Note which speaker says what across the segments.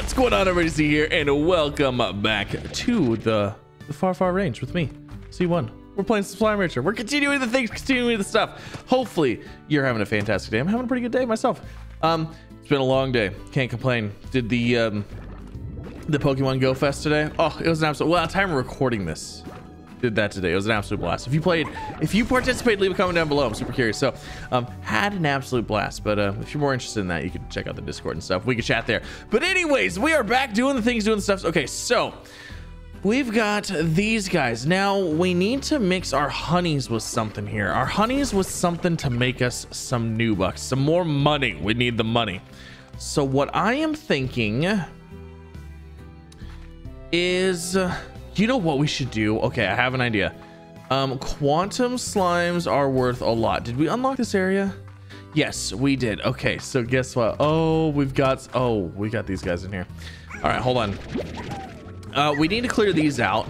Speaker 1: What's going on, everybody? See here, and welcome back to the, the far, far range with me, Z1. We're playing some Slime Rancher. We're continuing the things, continuing the stuff. Hopefully, you're having a fantastic day. I'm having a pretty good day myself. Um, it's been a long day. Can't complain. Did the um, the Pokemon Go Fest today? Oh, it was an absolute. Well, time of recording this, did that today. It was an absolute blast. If you played, if you participated, leave a comment down below. I'm super curious. So, um, had an absolute blast. But uh, if you're more interested in that, you can check out the Discord and stuff. We can chat there. But anyways, we are back doing the things, doing the stuff. Okay, so we've got these guys. Now we need to mix our honeys with something here. Our honeys with something to make us some new bucks, some more money. We need the money. So what I am thinking is. Uh, you know what we should do? Okay, I have an idea. Um, quantum slimes are worth a lot. Did we unlock this area? Yes, we did. Okay, so guess what? Oh, we've got, oh, we got these guys in here. All right, hold on. Uh, we need to clear these out.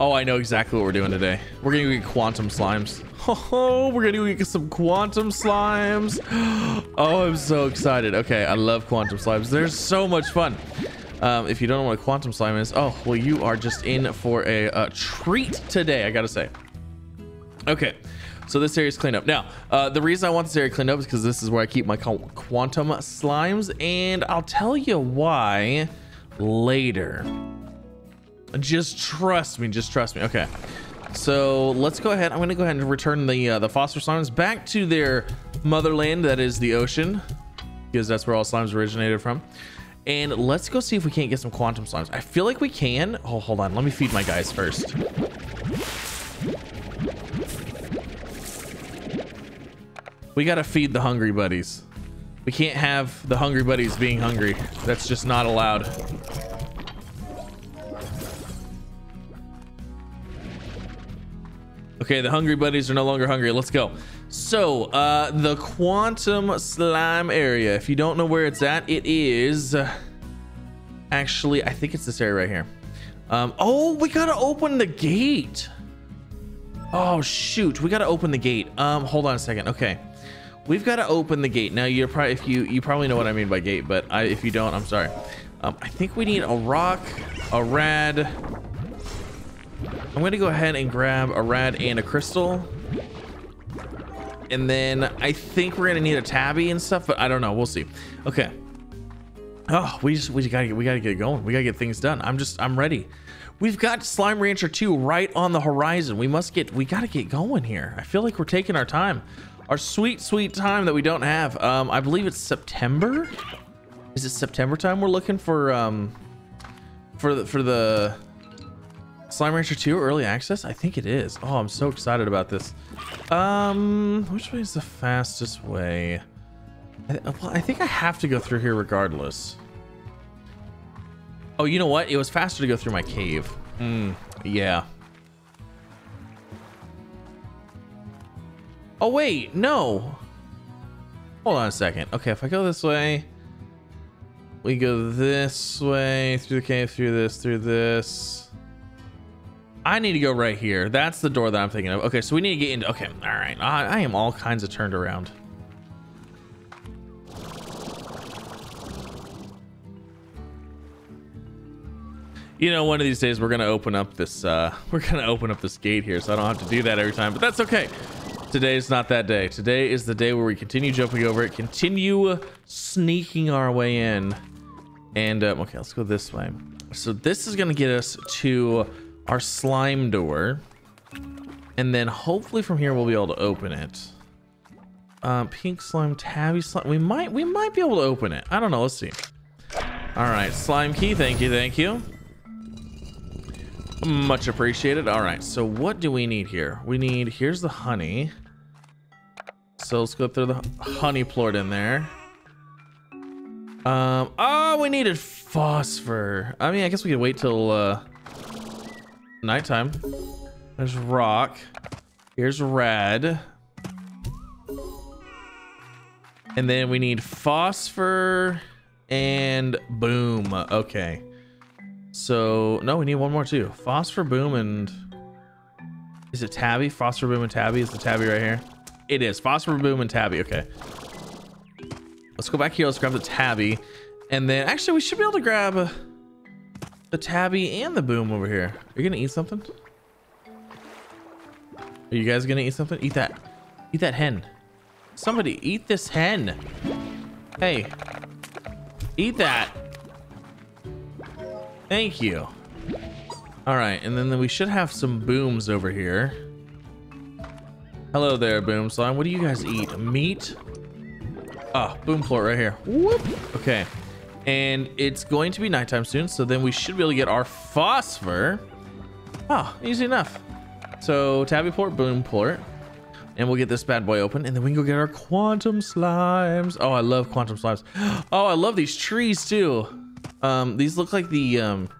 Speaker 1: Oh, I know exactly what we're doing today. We're gonna get quantum slimes. Oh, we're gonna get some quantum slimes. Oh, I'm so excited. Okay, I love quantum slimes. They're so much fun. Um, if you don't know what a quantum slime is, oh, well, you are just in for a, a treat today, I gotta say. Okay, so this area is cleaned up. Now, uh, the reason I want this area cleaned up is because this is where I keep my quantum slimes, and I'll tell you why later. Just trust me, just trust me. Okay, so let's go ahead. I'm gonna go ahead and return the uh, the phosphor slimes back to their motherland, that is the ocean, because that's where all slimes originated from. And let's go see if we can't get some quantum slimes. I feel like we can. Oh, hold on. Let me feed my guys first. We got to feed the hungry buddies. We can't have the hungry buddies being hungry. That's just not allowed. Okay, the hungry buddies are no longer hungry. Let's go. So, uh, the quantum slime area. If you don't know where it's at, it is actually, I think it's this area right here. Um, oh, we gotta open the gate. Oh shoot, we gotta open the gate. Um, hold on a second. Okay, we've got to open the gate. Now you're probably if you you probably know what I mean by gate, but I, if you don't, I'm sorry. Um, I think we need a rock, a rad. I'm gonna go ahead and grab a rad and a crystal. And then I think we're gonna need a tabby and stuff, but I don't know. We'll see. Okay. Oh, we just we just gotta get we gotta get going. We gotta get things done. I'm just I'm ready. We've got Slime Rancher 2 right on the horizon. We must get we gotta get going here. I feel like we're taking our time. Our sweet, sweet time that we don't have. Um, I believe it's September. Is it September time we're looking for um for the for the Slime Rancher 2 early access? I think it is. Oh, I'm so excited about this. Um, which way is the fastest way? I, well, I think I have to go through here regardless. Oh, you know what? It was faster to go through my cave. Hmm, yeah. Oh, wait, no. Hold on a second. Okay, if I go this way, we go this way, through the cave, through this, through this. I need to go right here. That's the door that I'm thinking of. Okay, so we need to get into... Okay, all right. I, I am all kinds of turned around. you know, one of these days we're gonna open up this uh we're gonna open up this gate here, so I don't have to do that every time, but that's okay. Today is not that day. Today is the day where we continue jumping over it, continue sneaking our way in. And um, okay, let's go this way. So this is gonna get us to our slime door. And then hopefully from here we'll be able to open it. Uh, pink slime, tabby slime. We might we might be able to open it. I don't know. Let's see. All right, slime key. Thank you, thank you. Much appreciated. All right, so what do we need here? We need, here's the honey. So let's go through the honey plort in there. Um, oh, we needed phosphor. I mean, I guess we could wait till uh, nighttime. There's rock. Here's red. And then we need phosphor and boom. Okay. So, no, we need one more too. Phosphor Boom and... Is it Tabby? Phosphor Boom and Tabby? Is the Tabby right here? It is. Phosphor Boom and Tabby. Okay. Let's go back here. Let's grab the Tabby. And then actually we should be able to grab the tabby and the boom over here. Are you gonna eat something? Are you guys gonna eat something? Eat that. Eat that hen. Somebody eat this hen. Hey. Eat that. Thank you. All right, and then we should have some booms over here. Hello there, boom slime. What do you guys eat? Meat? Ah, oh, boom plort right here. Whoop. Okay. And it's going to be nighttime soon, so then we should be able to get our phosphor. Oh, easy enough. So tabby plort, boom plort, And we'll get this bad boy open, and then we can go get our quantum slimes. Oh, I love quantum slimes. Oh, I love these trees too. Um, these look like the um,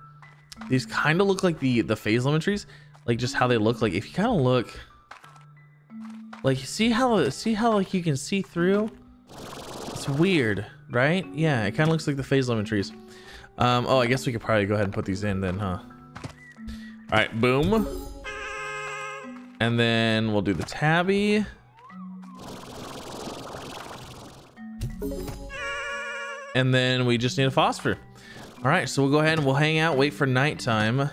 Speaker 1: these kind of look like the the phase lemon trees, like just how they look. Like if you kind of look, like see how see how like you can see through. Weird, right? Yeah, it kind of looks like the phase lemon trees. Um, oh, I guess we could probably go ahead and put these in then, huh? All right, boom. And then we'll do the tabby. And then we just need a phosphor. All right, so we'll go ahead and we'll hang out, wait for nighttime.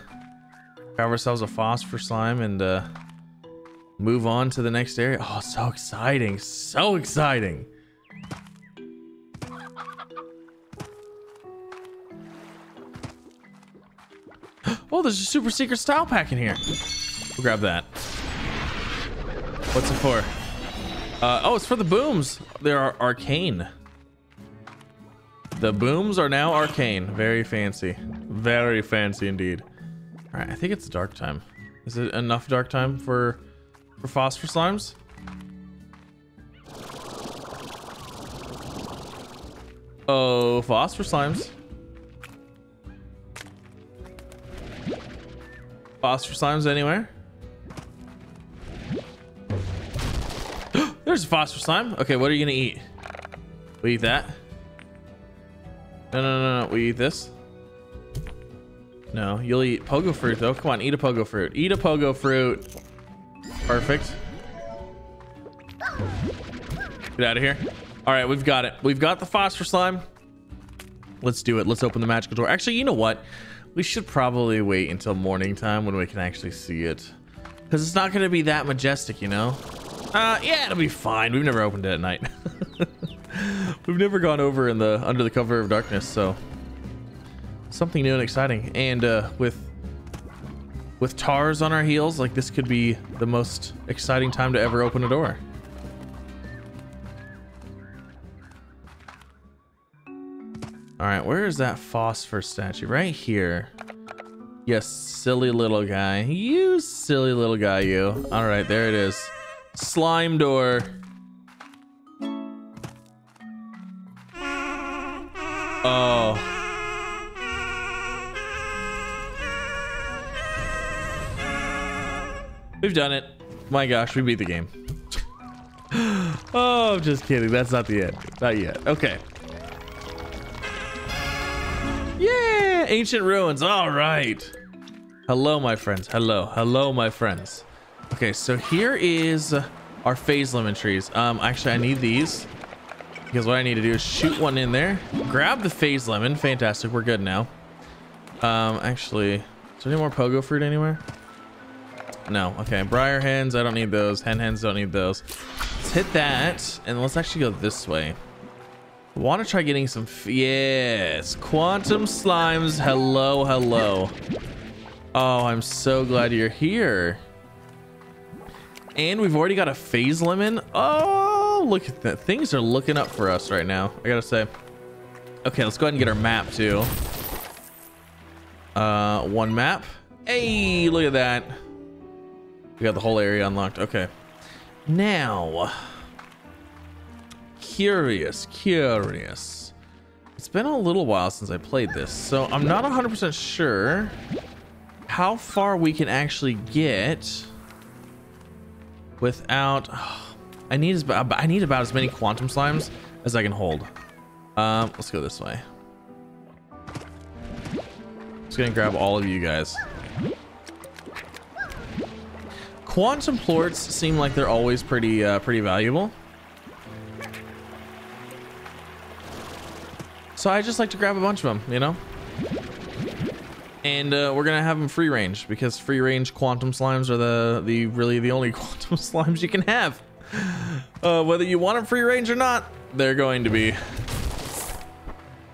Speaker 1: Grab ourselves a phosphor slime and uh, move on to the next area. Oh, so exciting. So exciting. Oh, there's a super secret style pack in here. We'll grab that. What's it for? Uh, oh, it's for the booms. They are arcane. The booms are now arcane. Very fancy. Very fancy indeed. All right, I think it's dark time. Is it enough dark time for for phosphor slimes? Oh, phosphor slimes. Phosphor slimes anywhere? There's a phosphor slime. Okay, what are you gonna eat? We eat that. No, no, no, no. We eat this. No, you'll eat pogo fruit though. Come on, eat a pogo fruit. Eat a pogo fruit. Perfect. Get out of here. All right, we've got it. We've got the phosphor slime. Let's do it. Let's open the magical door. Actually, you know what? We should probably wait until morning time when we can actually see it. Because it's not going to be that majestic, you know? Uh, yeah, it'll be fine. We've never opened it at night. We've never gone over in the under the cover of darkness, so something new and exciting. And uh, with with tarrs on our heels, like this could be the most exciting time to ever open a door. All right, where is that phosphor statue? Right here. Yes, silly little guy. You silly little guy, you. All right, there it is. Slime door. Oh. We've done it. My gosh, we beat the game. oh, I'm just kidding. That's not the end. Not yet. Okay. Ancient ruins. All right. Hello, my friends. Hello. Hello, my friends. Okay, so here is our phase lemon trees. Um, actually, I need these because what I need to do is shoot one in there, grab the phase lemon. Fantastic, we're good now. Um, actually, is there any more pogo fruit anywhere? No. Okay, briar hens. I don't need those. Hen hens don't need those. Let's hit that, and let's actually go this way. Want to try getting some. yes, quantum slimes. Hello, hello. Oh, I'm so glad you're here. And we've already got a phase lemon. Oh, look at that. Things are looking up for us right now. I gotta say. Okay, let's go ahead and get our map too. Uh, one map. Hey, look at that. We got the whole area unlocked. Okay. Now, curious, curious. It's been a little while since I played this, so I'm not 100% sure how far we can actually get without I need as I need about as many quantum slimes as I can hold. Um, let's go this way. Just gonna grab all of you guys. Quantum plorts seem like they're always pretty uh, pretty valuable. So I just like to grab a bunch of them, you know? And uh, we're gonna have them free range because free range quantum slimes are the the really the only quantum slimes you can have. Uh, whether you want them free range or not, they're going to be.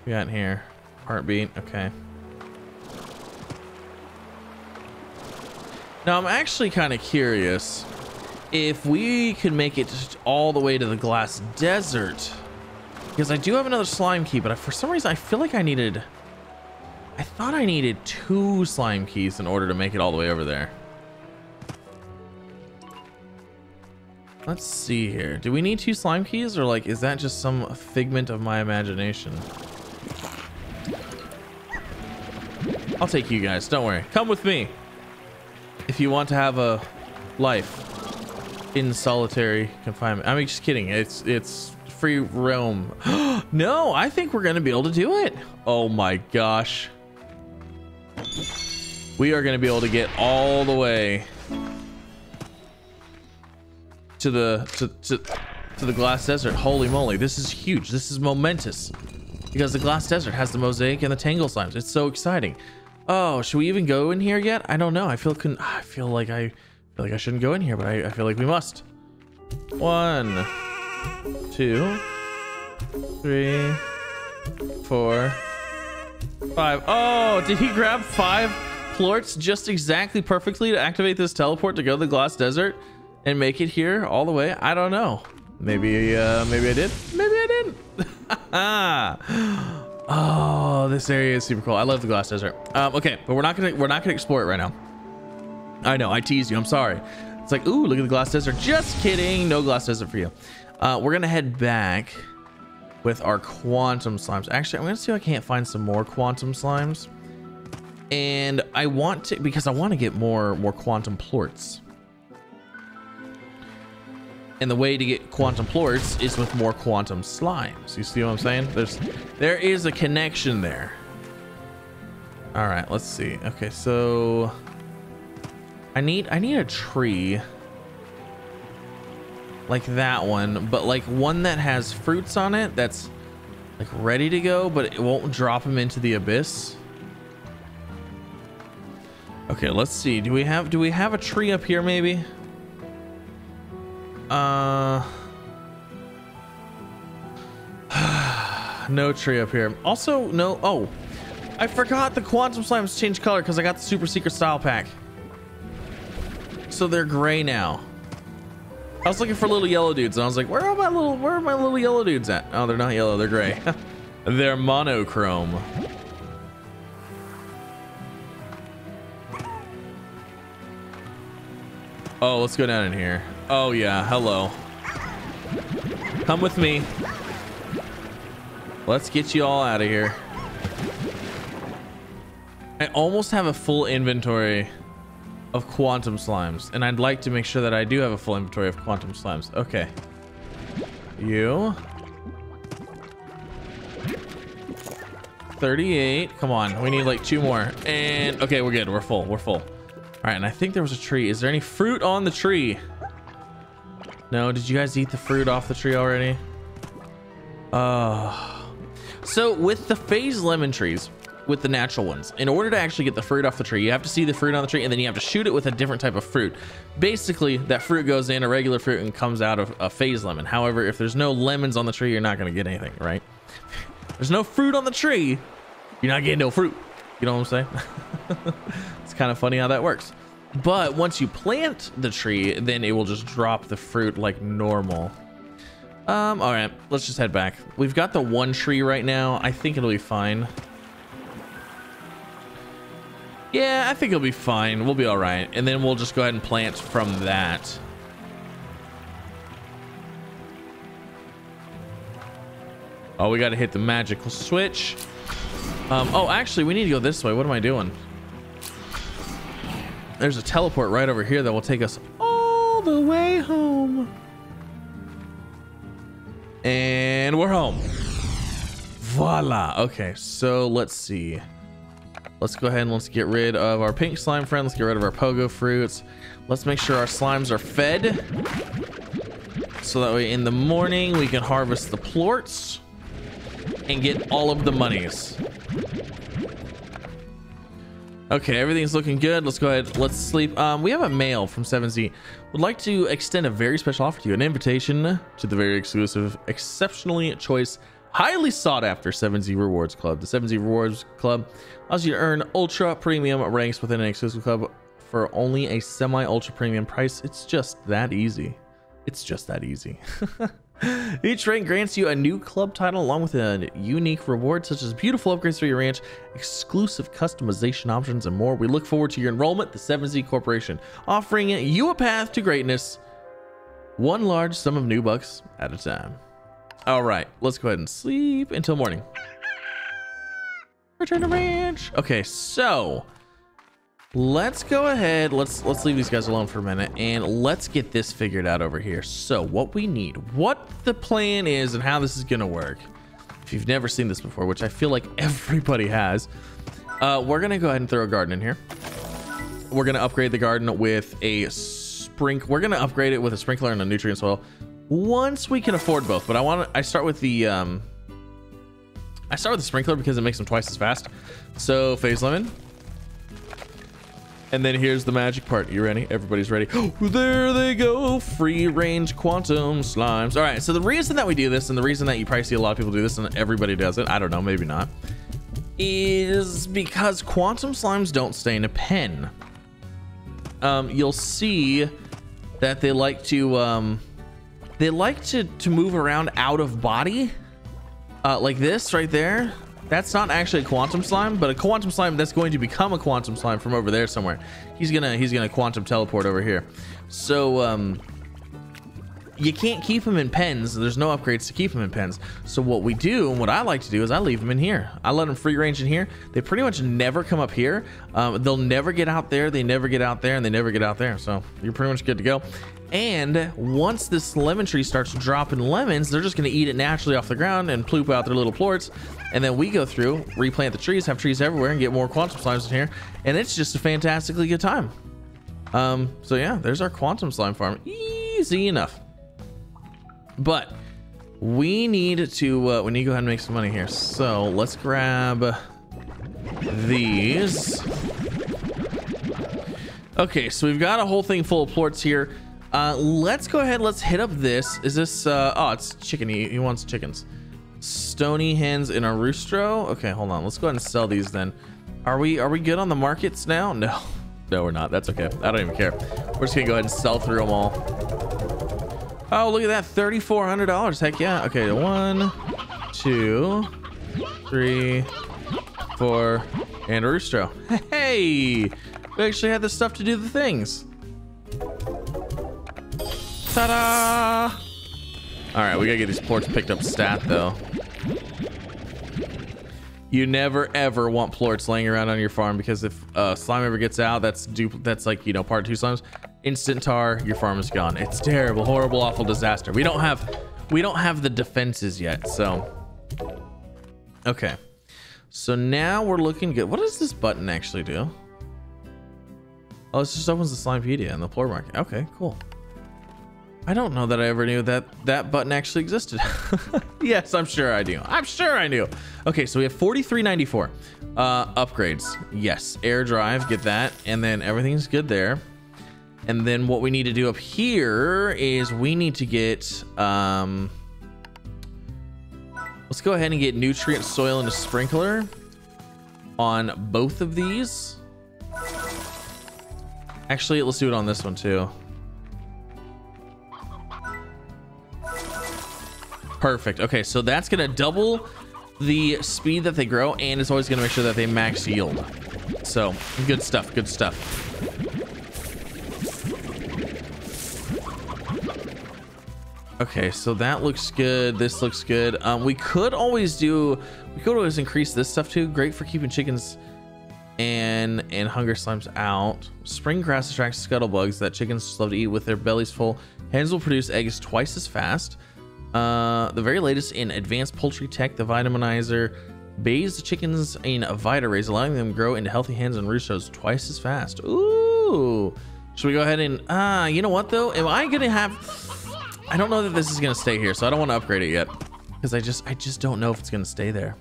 Speaker 1: We got in here, heartbeat. Okay. Now I'm actually kind of curious if we could make it all the way to the glass desert because I do have another slime key, but for some reason I feel like I needed I thought I needed two slime keys in order to make it all the way over there. Let's see here. Do we need two slime keys or like, is that just some figment of my imagination? I'll take you guys. Don't worry. Come with me. If you want to have a life in solitary confinement. I mean, just kidding. It's, it's free roam. no, I think we're going to be able to do it. Oh my gosh. We are going to be able to get all the way to the to, to, to the glass desert. Holy moly this is huge. This is momentous. Because the glass desert has the mosaic and the tangle slimes. It's so exciting. Oh should we even go in here yet? I don't know. I feel i feel like i feel like i shouldn't go in here but i, I feel like we must. One two three four Five. Oh, did he grab five plorts just exactly perfectly to activate this teleport to go to the glass desert and make it here all the way? I don't know. Maybe, uh, maybe I did. Maybe I didn't. oh, this area is super cool. I love the glass desert. Um, okay, but we're not gonna we're not gonna explore it right now. I know I teased you. I'm sorry. It's like, ooh, look at the glass desert. Just kidding. No glass desert for you. Uh, we're gonna head back with our quantum slimes. Actually, I'm gonna see if I can't find some more quantum slimes. And I want to, because I want to get more, more quantum plorts. And the way to get quantum plorts is with more quantum slimes. You see what I'm saying? There's, there is a connection there. All right, let's see. Okay, so I need, I need a tree like that one, but like one that has fruits on it that's like ready to go, but it won't drop them into the abyss. Okay, let's see. Do we have do we have a tree up here maybe? Uh no tree up here. Also, no oh. I forgot the quantum slimes change color because I got the super secret style pack. So they're gray now. I was looking for little yellow dudes, and I was like, where are my little, where are my little yellow dudes at? Oh, they're not yellow, they're gray. they're monochrome. Oh, let's go down in here. Oh yeah, hello. Come with me. Let's get you all out of here. I almost have a full inventory of quantum slimes and I'd like to make sure that I do have a full inventory of quantum slimes. Okay. You. 38 come on we need like two more. And okay we're good we're full we're full. All right and I think there was a tree. Is there any fruit on the tree? No did you guys eat the fruit off the tree already? Uh so with the phase lemon trees with the natural ones. In order to actually get the fruit off the tree, you have to see the fruit on the tree and then you have to shoot it with a different type of fruit. Basically, that fruit goes in a regular fruit and comes out of a phase lemon. However, if there's no lemons on the tree, you're not going to get anything, right? there's no fruit on the tree, you're not getting no fruit. You know what I'm saying? it's kind of funny how that works. But once you plant the tree, then it will just drop the fruit like normal. Um, all right, let's just head back. We've got the one tree right now. I think it'll be fine. Yeah, I think it'll be fine. We'll be all right. And then we'll just go ahead and plant from that. Oh, we got to hit the magical switch. Um, oh, actually, we need to go this way. What am I doing? There's a teleport right over here that will take us all the way home. And we're home. Voila. Okay, so let's see. Let's go ahead and let's get rid of our pink slime friend. Let's get rid of our pogo fruits. Let's make sure our slimes are fed. So that way in the morning we can harvest the plorts. and get all of the monies. Okay, everything's looking good. Let's go ahead. Let's sleep. Um, we have a mail from 7Z. Would like to extend a very special offer to you. An invitation to the very exclusive, exceptionally choice, highly sought after 7Z Rewards Club. The 7Z Rewards Club allows you to earn ultra premium ranks within an exclusive club for only a semi ultra premium price. It's just that easy. It's just that easy. Each rank grants you a new club title along with a unique reward such as beautiful upgrades for your ranch, exclusive customization options, and more. We look forward to your enrollment, the 7Z Corporation, offering you a path to greatness, one large sum of new bucks at a time. All right, let's go ahead and sleep until morning. Return to ranch. Okay, so let's go ahead let's let's leave these guys alone for a minute and let's get this figured out over here so what we need what the plan is and how this is gonna work if you've never seen this before which i feel like everybody has uh, we're gonna go ahead and throw a garden in here we're gonna upgrade the garden with a sprink we're gonna upgrade it with a sprinkler and a nutrient soil once we can afford both but i want i start with the um i start with the sprinkler because it makes them twice as fast so phase lemon and then here's the magic part. You ready? Everybody's ready. there they go. Free range quantum slimes. All right. So the reason that we do this and the reason that you probably see a lot of people do this and everybody does it, I don't know, maybe not, is because quantum slimes don't stay in a pen. Um, you'll see that they like to, um, they like to, to move around out of body, uh, like this right there. That's not actually a quantum slime, but a quantum slime that's going to become a quantum slime from over there somewhere. He's gonna he's gonna quantum teleport over here. So um, you can't keep them in pens. There's no upgrades to keep them in pens. So what we do and what I like to do is I leave them in here. I let them free range in here. They pretty much never come up here. Um, they'll never get out there. They never get out there and they never get out there. So you're pretty much good to go. And once this lemon tree starts dropping lemons, they're just going to eat it naturally off the ground and ploop out their little plorts. And then we go through, replant the trees, have trees everywhere, and get more quantum slimes in here. And it's just a fantastically good time. Um, so yeah, there's our quantum slime farm. Easy enough. But we need to uh, we need to go ahead and make some money here. So let's grab these. Okay, so we've got a whole thing full of plorts here. Uh, let's go ahead. Let's hit up this. Is this? Uh, oh, it's chicken. He, he wants chickens. Stony hens in a roostro. Okay, hold on. Let's go ahead and sell these then. Are we are we good on the markets now? No, no, we're not. That's okay. I don't even care. We're just gonna go ahead and sell through them all. Oh, look at that, thirty-four hundred dollars. Heck yeah. Okay, one, two, three, four, and a roostro. Hey, we actually had the stuff to do the things. Ta-da! All right, we gotta get these plorts picked up stat though. You never ever want plorts laying around on your farm because if uh, slime ever gets out, that's that's like you know part two slimes, instant tarr, your farm is gone. It's terrible, horrible, awful disaster. We don't have we don't have the defenses yet, so okay. So now we're looking good. What does this button actually do? Oh, it just opens the Slimepedia and the plort market. Okay, cool. I don't know that I ever knew that that button actually existed. yes, I'm sure I do. I'm sure I knew. Okay, so we have 4394 uh, upgrades. Yes, air drive, get that. And then everything's good there. And then what we need to do up here is we need to get, um, let's go ahead and get nutrient soil and a sprinkler on both of these. Actually, let's do it on this one too. Perfect. Okay, so that's gonna double the speed that they grow, and it's always gonna make sure that they max yield. So good stuff. Good stuff. Okay, so that looks good. This looks good. Um, we could always do. We could always increase this stuff too. Great for keeping chickens and and hunger slimes out. Spring grass attracts scuttlebugs that chickens love to eat with their bellies full. Hens will produce eggs twice as fast. Uh, the very latest in advanced poultry tech, the Vitaminizer bathes the chickens in a Vitarays, allowing them to grow into healthy hens and roosters twice as fast. Ooh. Should we go ahead and, ah, uh, you know what though? Am I gonna have, I don't know that this is gonna stay here, so I don't want to upgrade it yet. because I just I just don't know if it's gonna stay there.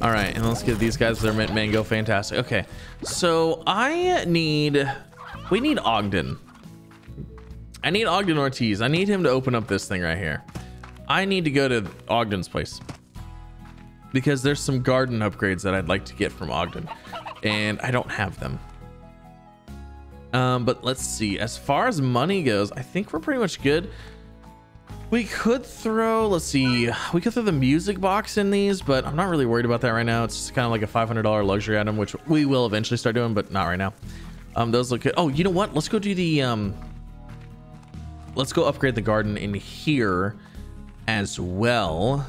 Speaker 1: All right, and let's give these guys their mint mango. Fantastic. Okay, so I need we need Ogden. I need Ogden Ortiz. I need him to open up this thing right here. I need to go to Ogden's place because there's some garden upgrades that I'd like to get from Ogden and I don't have them. Um, but let's see. As far as money goes, I think we're pretty much good. We could throw, let's see, we could throw the music box in these, but I'm not really worried about that right now. It's kind of like a $500 luxury item, which we will eventually start doing, but not right now. Um, those look good. Oh, you know what? Let's go do the, um, let's go upgrade the garden in here as well.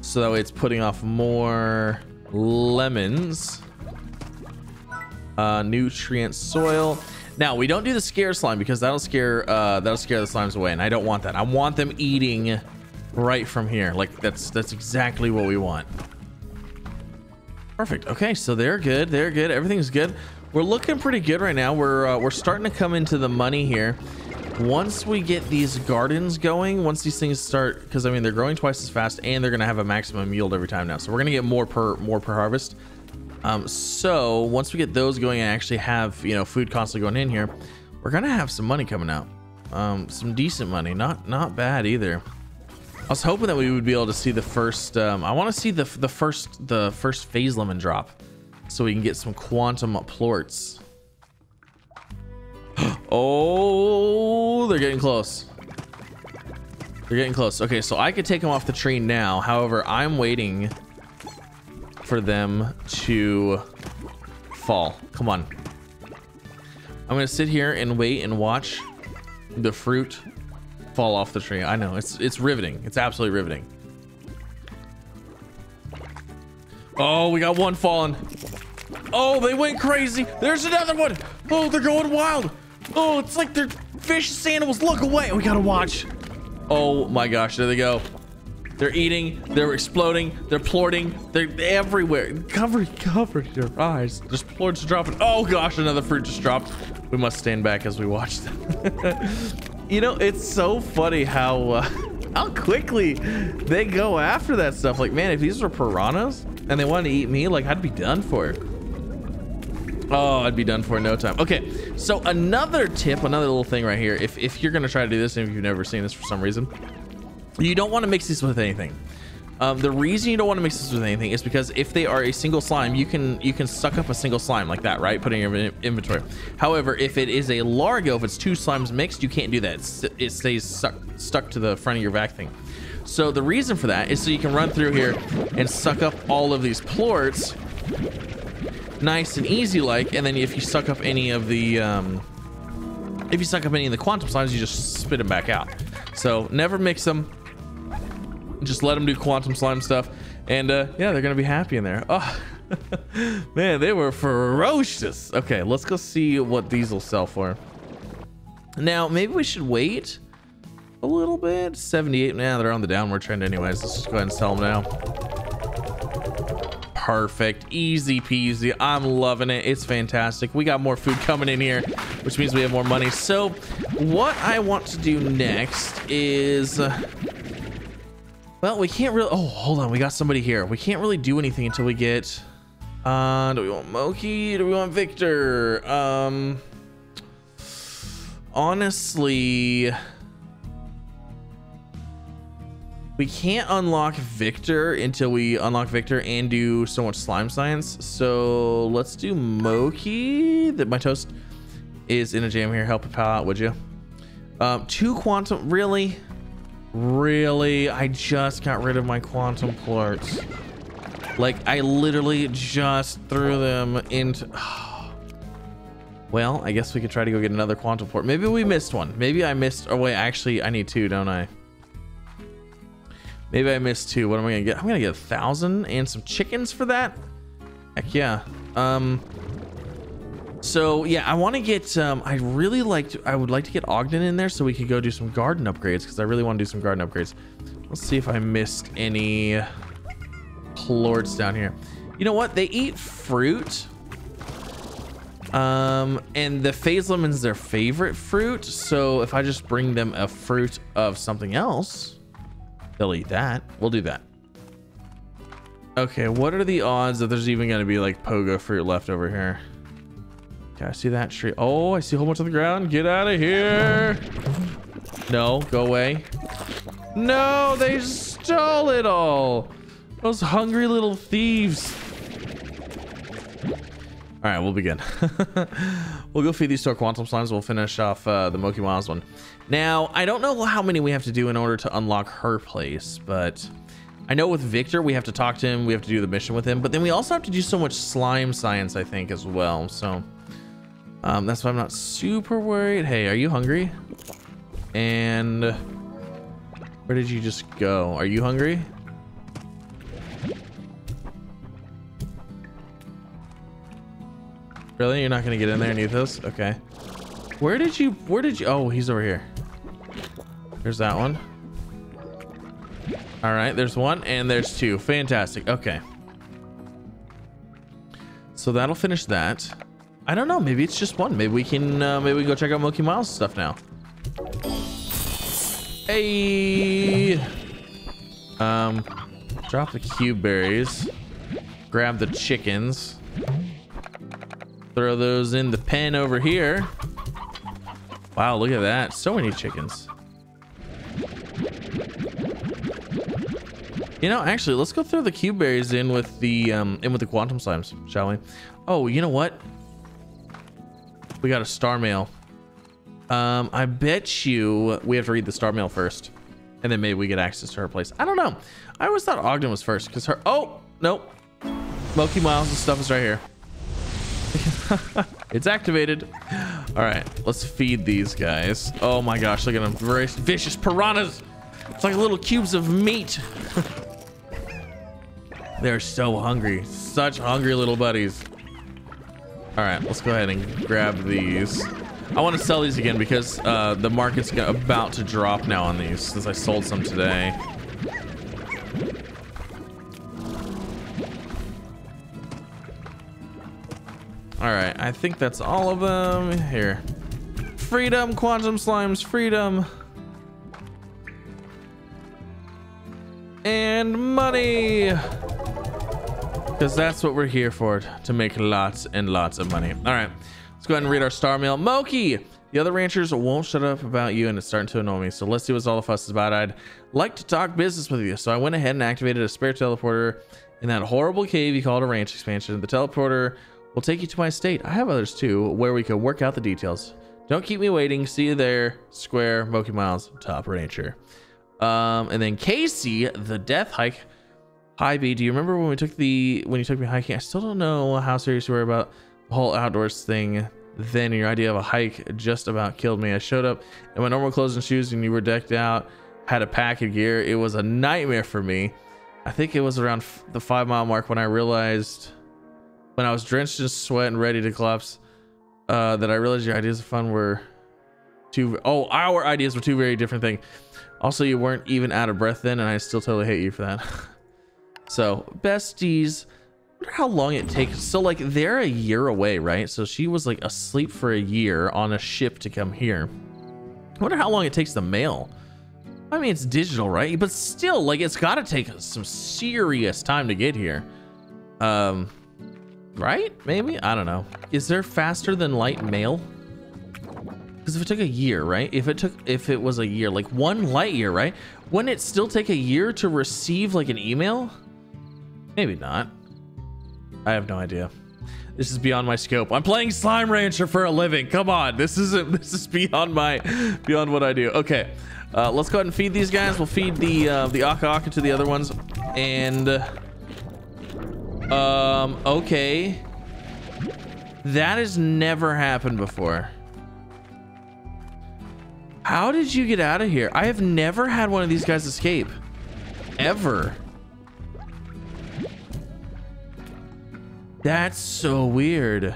Speaker 1: So it's putting off more lemons uh, nutrient soil. Now we don't do the scare slime because that'll scare uh, that'll scare the slimes away, and I don't want that. I want them eating right from here. Like that's that's exactly what we want. Perfect. Okay, so they're good. They're good. Everything's good. We're looking pretty good right now. We're uh, we're starting to come into the money here. Once we get these gardens going, once these things start, because I mean they're growing twice as fast, and they're gonna have a maximum yield every time now. So we're gonna get more per more per harvest. Um, so once we get those going and actually have, you know, food constantly going in here, we're going to have some money coming out. Um, some decent money, not, not bad either. I was hoping that we would be able to see the first, um, I want to see the, the first, the first phase lemon drop so we can get some quantum plorts. oh, they're getting close. They're getting close. Okay, so I could take them off the tree now. However, I'm waiting for them to fall. Come on. I'm gonna sit here and wait and watch the fruit fall off the tree. I know it's it's riveting. It's absolutely riveting. Oh, we got one falling. Oh, they went crazy. There's another one. Oh, they're going wild. Oh, it's like they're fish animals. Look away. We gotta watch. Oh my gosh, there they go. They're eating, they're exploding, they're plorting, they're everywhere. Cover, cover your eyes. There's plorts dropping. Oh gosh, another fruit just dropped. We must stand back as we watch them. you know, it's so funny how uh, how quickly they go after that stuff. Like, man, if these were piranhas and they wanted to eat me, like I'd be done for. Oh, I'd be done for in no time. Okay, so another tip, another little thing right here. If, if you're gonna try to do this, and if you've never seen this for some reason, you don't want to mix these with anything. Um, the reason you don't want to mix this with anything is because if they are a single slime, you can you can suck up a single slime like that, right? Putting your inventory. However, if it is a Largo, if it's two slimes mixed, you can't do that. it stays stuck, stuck to the front of your vac thing. So the reason for that is so you can run through here and suck up all of these plorts nice and easy like, and then if you suck up any of the um, if you suck up any of the quantum slimes, you just spit them back out. So never mix them just let them do quantum slime stuff and uh yeah they're gonna be happy in there. Oh man they were ferocious. Okay let's go see what these will sell for. Now maybe we should wait a little bit. 78 now they're on the downward trend anyways. Let's just go ahead and sell them now perfect easy peasy i'm loving it it's fantastic we got more food coming in here which means we have more money so what i want to do next is well, we can't really... Oh, hold on. We got somebody here. We can't really do anything until we get... Uh, do we want Moki? Do we want Victor? Um... Honestly... We can't unlock Victor until we unlock Victor and do so much slime science. So let's do Moki. That my toast is in a jam here. Help a pal out, would you? Um, two quantum. Really? Really? I just got rid of my quantum plorts. Like, I literally just threw them into... well, I guess we could try to go get another quantum plort. Maybe we missed one. Maybe I missed... Oh, wait, actually, I need two, don't I? Maybe I missed two. What am I gonna get? I'm gonna get a thousand and some chickens for that. Heck yeah. Um, so yeah, I want to get. Um, I really like. I would like to get Ogden in there so we could go do some garden upgrades because I really want to do some garden upgrades. Let's see if I missed any plorts down here. You know what? They eat fruit. Um, and the phase lemon's their favorite fruit. So if I just bring them a fruit of something else, they'll eat that. We'll do that. Okay, what are the odds that there's even going to be like pogo fruit left over here? Okay, I see that tree. Oh, I see a whole bunch on the ground. Get out of here. No, go away. No, they stole it all. Those hungry little thieves. All right, we'll begin. we'll go feed these to our quantum slimes. We'll finish off uh, the Moki Miles one. Now, I don't know how many we have to do in order to unlock her place, but I know with Victor, we have to talk to him. We have to do the mission with him, but then we also have to do so much slime science, I think, as well. So um, that's why I'm not super worried. Hey, are you hungry? And where did you just go? Are you hungry? Really? You're not gonna get in there and eat this? Okay. Where did you, where did you, oh, he's over here. There's that one. All right, there's one and there's two. Fantastic. Okay. So that'll finish that. I don't know. Maybe it's just one. Maybe we can, uh, maybe we can go check out Moki Miles stuff now. Hey. Um, drop the cuberries. Grab the chickens. Throw those in the pen over here. Wow, look at that. So many chickens. You know, actually, let's go throw the cuberries in with the um in with the quantum slimes, shall we? Oh, you know what? We got a star mail. Um, I bet you we have to read the star mail first. And then maybe we get access to her place. I don't know. I always thought Ogden was first because her oh nope. Moki Miles stuff is right here. it's activated. All right, let's feed these guys. Oh my gosh, look at them. Very vicious piranhas. It's like little cubes of meat. They're so hungry. Such hungry little buddies. All right, let's go ahead and grab these. I want to sell these again because uh, the market's about to drop now on these since I sold some today. All right, I think that's all of them. Here. Freedom, quantum slimes, freedom. And money. Because that's what we're here for, to make lots and lots of money. All right, let's go ahead and read our star mail. Moki, the other ranchers won't shut up about you and it's starting to annoy me. So let's see what's all the fuss is about. I'd like to talk business with you. So I went ahead and activated a spare teleporter in that horrible cave you called a ranch expansion. The teleporter We'll take you to my estate. I have others too, where we can work out the details. Don't keep me waiting. See you there. Square, Moki Miles, Top Rancher. Um, and then Casey, the death hike. Hi B, do you remember when we took the when you took me hiking? I still don't know how serious you were about the whole outdoors thing. Then your idea of a hike just about killed me. I showed up in my normal clothes and shoes, and you were decked out, had a pack of gear. It was a nightmare for me. I think it was around the five mile mark when I realized when I was drenched in sweat and ready to collapse, uh, that I realized your ideas of fun were two. Oh, our ideas were two very different things. Also, you weren't even out of breath then, and I still totally hate you for that. so, besties. wonder how long it takes. So, like, they're a year away, right? So she was like asleep for a year on a ship to come here. I wonder how long it takes the mail. I mean, it's digital, right? But still, like, it's got to take some serious time to get here. Um, right? Maybe? I don't know. Is there faster than light mail? Because if it took a year, right? If it took, if it was a year, like one light year, right? Wouldn't it still take a year to receive like an email? Maybe not. I have no idea. This is beyond my scope. I'm playing Slime Rancher for a living. Come on, this isn't. This is beyond my, beyond what I do. Okay, uh, let's go ahead and feed these guys. We'll feed the uh, the Aka Aka to the other ones, and. Uh, um, okay. That has never happened before. How did you get out of here? I have never had one of these guys escape. Ever. That's so weird.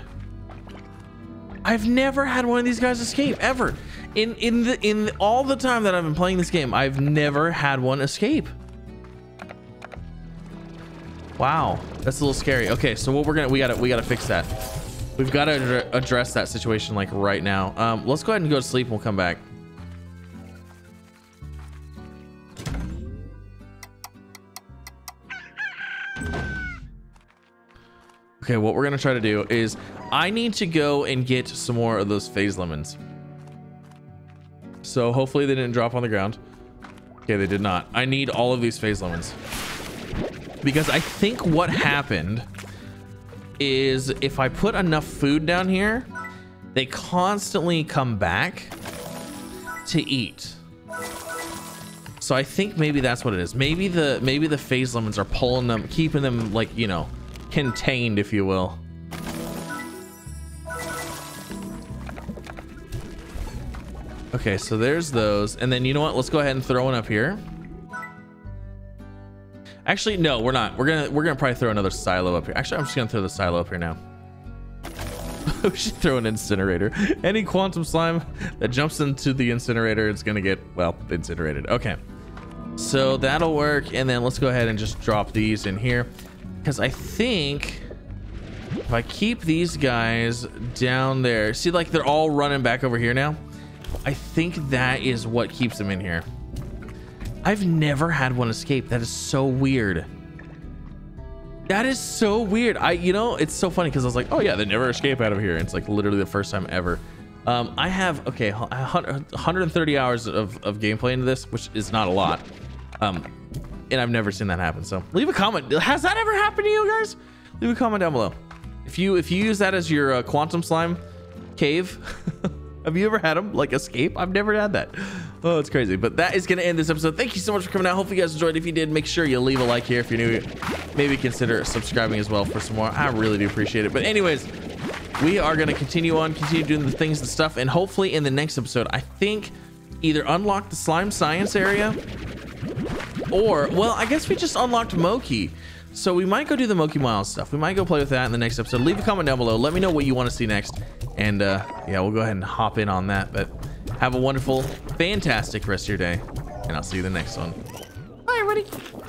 Speaker 1: I've never had one of these guys escape ever. In in the in all the time that I've been playing this game, I've never had one escape. Wow, that's a little scary. Okay, so what we're gonna we gotta we gotta fix that. We've got to address that situation like right now. Um, let's go ahead and go to sleep and we'll come back. Okay, what we're to try to do is I need to go and get some more of those phase lemons. So hopefully they didn't drop on the ground. Okay, they did not. I need all of these phase lemons. Because I think what happened is if I put enough food down here, they constantly come back to eat. So I think maybe that's what it is. Maybe the maybe the phase lemons are pulling them, keeping them like, you know, contained, if you will. Okay, so there's those. And then you know what? Let's go ahead and throw one up here. Actually, no, we're not. We're gonna we're gonna probably throw another silo up here. Actually, I'm just gonna throw the silo up here now. we should throw an incinerator. Any quantum slime that jumps into the incinerator is gonna get well incinerated. Okay, so that'll work. And then let's go ahead and just drop these in here because I think if I keep these guys down there, see, like they're all running back over here now. I think that is what keeps them in here. I've never had one escape. That is so weird. That is so weird. I, you know, it's so funny because I was like, oh yeah, they never escape out of here. It's like literally the first time ever. Um, I have, okay, 130 hours of, of gameplay into this, which is not a lot. Um, and I've never seen that happen. So leave a comment. Has that ever happened to you guys? Leave a comment down below. If you, if you use that as your uh, quantum slime cave, Have you ever had them like escape? I've never had that. Oh, it's crazy. But that is going to end this episode. Thank you so much for coming out. Hopefully you guys enjoyed. If you did, make sure you leave a like here. If you're new, maybe consider subscribing as well for some more. I really do appreciate it. But anyways, we are going to continue on, continue doing the things and stuff. And hopefully in the next episode, I think either unlock the slime science area or, well, I guess we just unlocked Moki. So we might go do the Moki Miles stuff. We might go play with that in the next episode. Leave a comment down below. Let me know what you want to see next. And uh, yeah, we'll go ahead and hop in on that. But have a wonderful, fantastic rest of your day. And I'll see you the next one. Bye, everybody.